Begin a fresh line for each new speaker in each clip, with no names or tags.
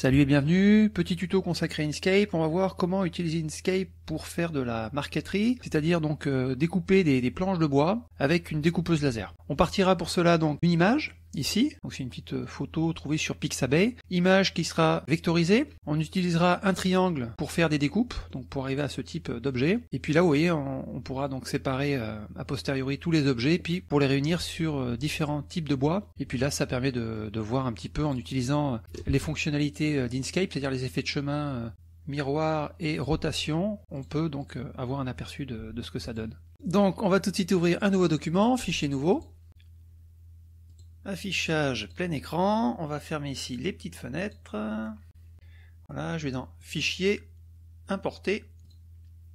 Salut et bienvenue, petit tuto consacré à Inkscape, on va voir comment utiliser Inkscape pour faire de la marqueterie, c'est-à-dire donc euh, découper des, des, planches de bois avec une découpeuse laser. On partira pour cela donc d'une image, ici, donc c'est une petite euh, photo trouvée sur Pixabay, image qui sera vectorisée, on utilisera un triangle pour faire des découpes, donc pour arriver à ce type d'objet, et puis là vous voyez on, pourra donc séparer euh, a posteriori tous les objets, puis pour les réunir sur différents types de bois, et puis là ça permet de, voir un petit peu en utilisant les fonctionnalités d'Inkscape, c'est-à-dire les effets de chemin miroir et rotation, on peut donc euh, avoir un aperçu de, ce que ça donne. Donc on va tout de suite ouvrir un nouveau document, fichier nouveau, affichage plein écran, on va fermer ici les petites fenêtres, voilà, je vais dans fichier, importer,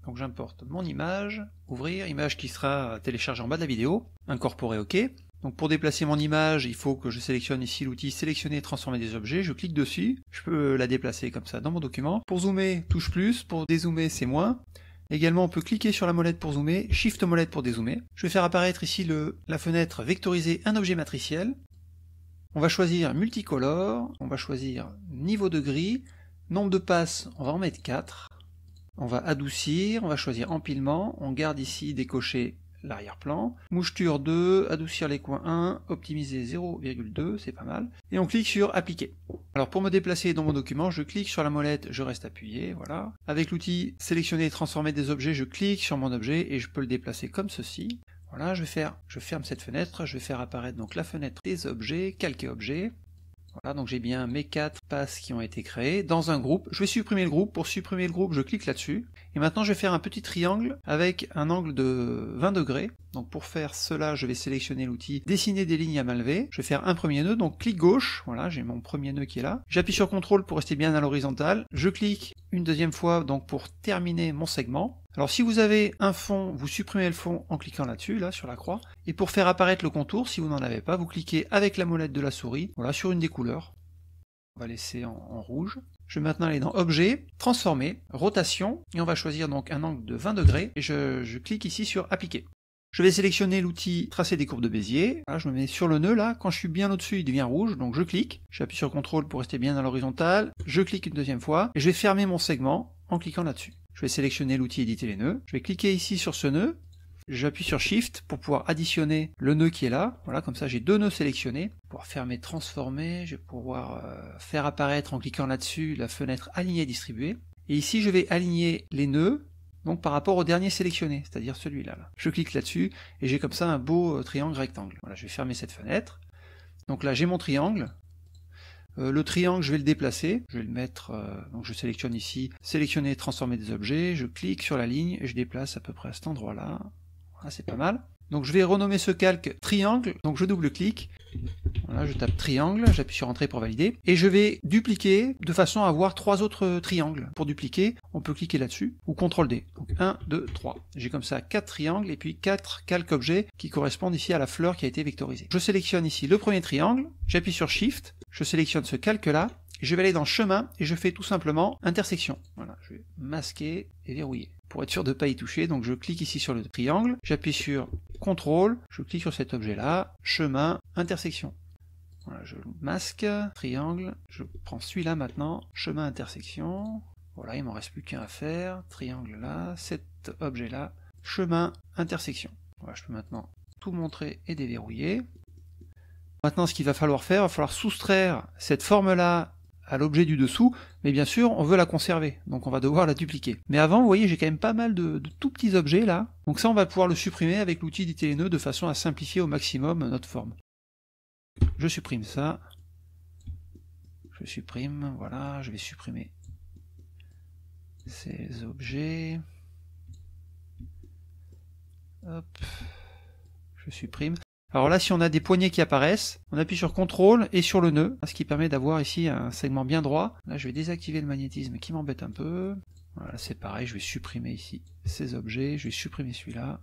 donc j'importe mon image, ouvrir, image qui sera téléchargée en bas de la vidéo, incorporer OK, donc pour déplacer mon image, il faut que je sélectionne ici l'outil sélectionner et transformer des objets, je clique dessus, je peux la déplacer comme ça dans mon document. Pour zoomer, touche plus, pour dézoomer c'est moins. Également on peut cliquer sur la molette pour zoomer, shift molette pour dézoomer. Je vais faire apparaître ici la fenêtre vectoriser un objet matriciel. On va choisir multicolore, on va choisir niveau de gris, nombre de passes, on va en mettre 4. On va adoucir, on va choisir empilement, on garde ici décoché l'arrière-plan. Moucheture 2, adoucir les coins 1, optimiser 0,2, c'est pas mal. Et on clique sur appliquer. Alors pour me déplacer dans mon document, je clique sur la molette, je reste appuyé, voilà. Avec l'outil sélectionner et transformer des objets, je clique sur mon objet et je peux le déplacer comme ceci. Voilà, je ferme cette fenêtre, je vais faire apparaître donc la fenêtre des objets, calquer objet. Voilà, donc j'ai bien mes quatre passes qui ont été créées dans un groupe. Je vais supprimer le groupe. Pour supprimer le groupe, je clique là-dessus. Et maintenant, je vais faire un petit triangle avec un angle de 20 degrés. Donc pour faire cela, je vais sélectionner l'outil dessiner des lignes à main levée. Je vais faire un premier nœud, donc clic gauche, voilà, j'ai mon premier nœud qui est là. J'appuie sur CTRL pour rester bien à l'horizontale. Je clique une deuxième fois donc pour terminer mon segment. Alors si vous avez un fond, vous supprimez le fond en cliquant là-dessus, là, sur la croix. Et pour faire apparaître le contour, si vous n'en avez pas, vous cliquez avec la molette de la souris, voilà, sur une des couleurs. On va laisser en, rouge. Je vais maintenant aller dans Objet, Transformer, Rotation, et on va choisir donc un angle de 20 degrés, et je, clique ici sur Appliquer. Je vais sélectionner l'outil tracer des courbes de Bézier. je me mets sur le nœud là. Quand je suis bien au-dessus, il devient rouge. Donc je clique. J'appuie sur CTRL pour rester bien à l'horizontale. Je clique une deuxième fois. Et je vais fermer mon segment en cliquant là-dessus. Je vais sélectionner l'outil éditer les nœuds. Je vais cliquer ici sur ce nœud. J'appuie sur Shift pour pouvoir additionner le nœud qui est là. Voilà, comme ça j'ai deux nœuds sélectionnés. Pour fermer, transformer, je vais pouvoir euh, faire apparaître en cliquant là-dessus la fenêtre aligner distribuer. Et ici je vais aligner les nœuds donc par rapport au dernier sélectionné, c'est-à-dire celui-là. Je clique là-dessus et j'ai comme ça un beau euh, triangle rectangle. Voilà, je vais fermer cette fenêtre. Donc là j'ai mon triangle. Euh, le triangle, je vais le déplacer. Je vais le mettre, euh, donc je sélectionne ici, sélectionner, transformer des objets. Je clique sur la ligne et je déplace à peu près à cet endroit-là. Voilà, c'est pas mal. Donc je vais renommer ce calque triangle. Donc je double-clique voilà, je tape triangle, j'appuie sur entrée pour valider, et je vais dupliquer de façon à avoir trois autres triangles. Pour dupliquer, on peut cliquer là-dessus, ou CTRL D. Donc 1, 2, 3. J'ai comme ça quatre triangles, et puis quatre calques objets qui correspondent ici à la fleur qui a été vectorisée. Je sélectionne ici le premier triangle, j'appuie sur Shift, je sélectionne ce calque-là, je vais aller dans chemin, et je fais tout simplement intersection. Voilà, je vais masquer et verrouiller pour être sûr de ne pas y toucher. Donc je clique ici sur le triangle, j'appuie sur CTRL, je clique sur cet objet-là, chemin, intersection. Voilà, je masque, triangle, je prends celui-là maintenant, chemin, intersection. Voilà, il m'en reste plus qu'un à faire, triangle là, cet objet-là, chemin, intersection. Voilà, je peux maintenant tout montrer et déverrouiller. Maintenant, ce qu'il va falloir faire, il va falloir soustraire cette forme-là à l'objet du dessous, mais bien sûr, on veut la conserver, donc on va devoir la dupliquer. Mais avant, vous voyez, j'ai quand même pas mal de, tout petits objets là, donc ça, on va pouvoir le supprimer avec l'outil nœuds de façon à simplifier au maximum notre forme. Je supprime ça, je supprime, voilà, je vais supprimer ces objets. Hop, je supprime. Alors là, si on a des poignées qui apparaissent, on appuie sur CTRL et sur le nœud, ce qui permet d'avoir ici un segment bien droit. Là, je vais désactiver le magnétisme qui m'embête un peu. Voilà, c'est pareil, je vais supprimer ici ces objets, je vais supprimer celui-là.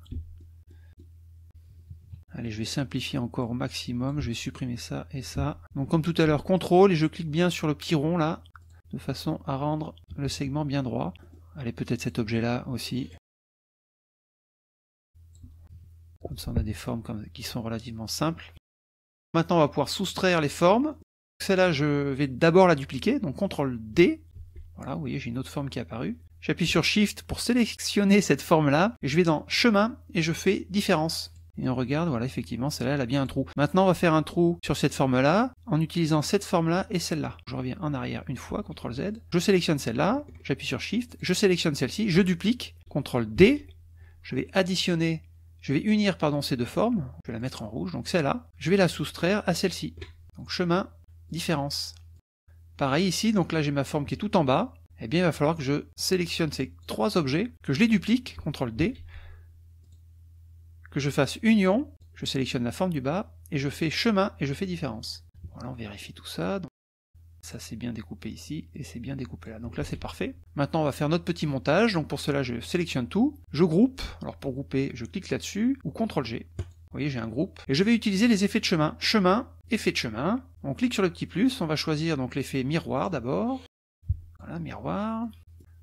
Allez, je vais simplifier encore au maximum, je vais supprimer ça et ça. Donc comme tout à l'heure, CTRL et je clique bien sur le petit rond là, de façon à rendre le segment bien droit. Allez, peut-être cet objet-là aussi. Comme ça, on a des formes qui sont relativement simples. Maintenant, on va pouvoir soustraire les formes. Celle-là, je vais d'abord la dupliquer, donc CTRL D. Voilà, vous voyez, j'ai une autre forme qui est apparue. J'appuie sur Shift pour sélectionner cette forme-là, je vais dans Chemin, et je fais Différence. Et on regarde, voilà, effectivement, celle-là, elle a bien un trou. Maintenant, on va faire un trou sur cette forme-là, en utilisant cette forme-là et celle-là. Je reviens en arrière une fois, CTRL Z. Je sélectionne celle-là, j'appuie sur Shift, je sélectionne celle-ci, je duplique, CTRL D, je vais additionner, je vais unir, pardon, ces deux formes, je vais la mettre en rouge, donc celle-là, je vais la soustraire à celle-ci. Donc chemin, différence. Pareil ici, donc là j'ai ma forme qui est tout en bas, eh bien il va falloir que je sélectionne ces trois objets, que je les duplique, CTRL D, que je fasse union, je sélectionne la forme du bas, et je fais chemin et je fais différence. Voilà, on vérifie tout ça. ça c'est bien découpé ici, et c'est bien découpé là. Donc là c'est parfait. Maintenant on va faire notre petit montage, donc pour cela je sélectionne tout, je groupe, alors pour grouper je clique là-dessus, ou CTRL G. Vous voyez j'ai un groupe, et je vais utiliser les effets de chemin. Chemin, effet de chemin, on clique sur le petit plus, on va choisir donc l'effet miroir d'abord. Voilà, miroir.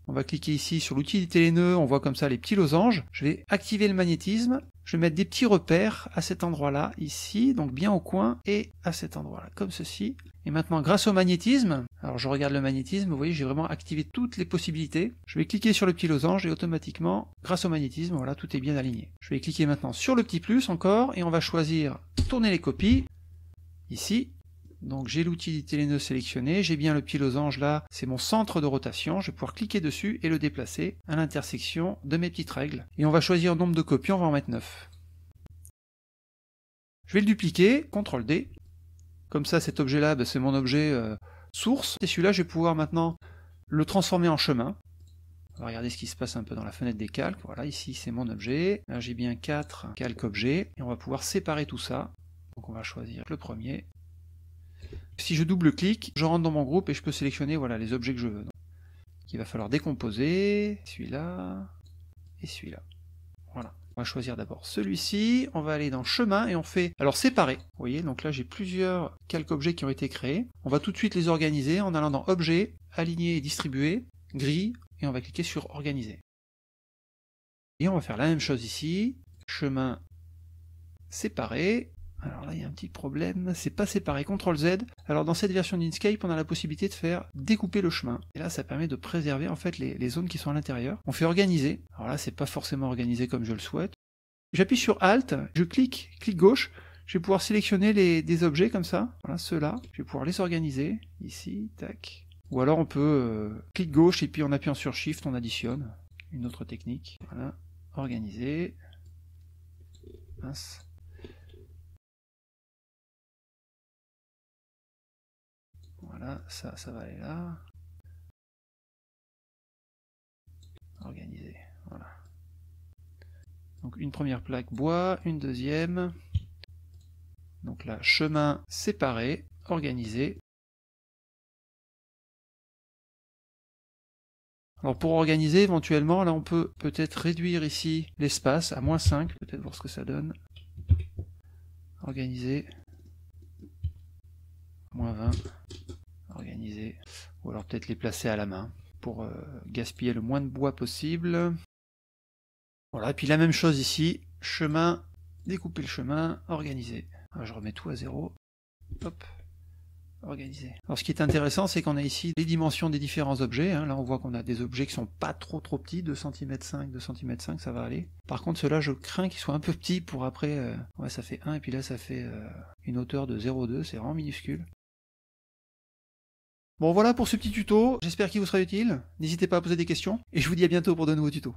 On va cliquer ici sur l'utilité les nœuds, on voit comme ça les petits losanges. Je vais activer le magnétisme, je vais mettre des petits repères à cet endroit-là, ici, donc bien au coin, et à cet endroit-là, comme ceci. Et maintenant, grâce au magnétisme, alors je regarde le magnétisme, vous voyez, j'ai vraiment activé toutes les possibilités. Je vais cliquer sur le petit losange et automatiquement, grâce au magnétisme, voilà, tout est bien aligné. Je vais cliquer maintenant sur le petit plus encore, et on va choisir tourner les copies, ici, donc j'ai les nœuds sélectionné, j'ai bien le petit losange là, c'est mon centre de rotation, je vais pouvoir cliquer dessus et le déplacer à l'intersection de mes petites règles. Et on va choisir le nombre de copies, on va en mettre 9. Je vais le dupliquer, CTRL D. Comme ça cet objet là, ben, c'est mon objet euh, source. Et celui-là, je vais pouvoir maintenant le transformer en chemin. On va regarder ce qui se passe un peu dans la fenêtre des calques. Voilà, ici c'est mon objet. Là j'ai bien 4 calques objets. Et on va pouvoir séparer tout ça. Donc on va choisir le premier, si je double-clique, je rentre dans mon groupe et je peux sélectionner voilà, les objets que je veux. Donc, il va falloir décomposer, celui-là et celui-là. Voilà. On va choisir d'abord celui-ci, on va aller dans chemin et on fait alors séparer. Vous voyez, donc là j'ai plusieurs calques objets qui ont été créés. On va tout de suite les organiser en allant dans objet, aligner et distribuer, grille, et on va cliquer sur organiser. Et on va faire la même chose ici, chemin séparé, alors là, il y a un petit problème, c'est pas séparé. CTRL Z. Alors dans cette version d'Inkscape, on a la possibilité de faire découper le chemin. Et là, ça permet de préserver en fait les, zones qui sont à l'intérieur. On fait organiser. Alors là, c'est pas forcément organisé comme je le souhaite. J'appuie sur Alt, je clique, clic gauche, je vais pouvoir sélectionner les, des objets comme ça. Voilà, ceux-là. Je vais pouvoir les organiser. Ici, tac. Ou alors on peut euh, clic gauche et puis en appuyant sur Shift, on additionne. Une autre technique. Voilà, organiser. Mince. Voilà, ça, va aller là. Organiser, voilà. Donc une première plaque bois, une deuxième. Donc là, chemin séparé, organisé. Alors pour organiser, éventuellement, là on peut peut-être réduire ici l'espace à moins 5, peut-être voir ce que ça donne. Organiser. Moins 20 organiser, ou alors peut-être les placer à la main pour euh, gaspiller le moins de bois possible. Voilà, et puis la même chose ici, chemin, découper le chemin, organiser. je remets tout à zéro, hop, organiser. Alors ce qui est intéressant, c'est qu'on a ici les dimensions des différents objets. Hein. Là, on voit qu'on a des objets qui sont pas trop trop petits, 2 cm 5, 2 cm 5, ça va aller. Par contre, ceux-là, je crains qu'ils soient un peu petits pour après... Euh, ouais, ça fait 1, et puis là, ça fait euh, une hauteur de 0,2, c'est vraiment minuscule. Bon voilà pour ce petit tuto, j'espère qu'il vous sera utile, n'hésitez pas à poser des questions, et je vous dis à bientôt pour de nouveaux tutos.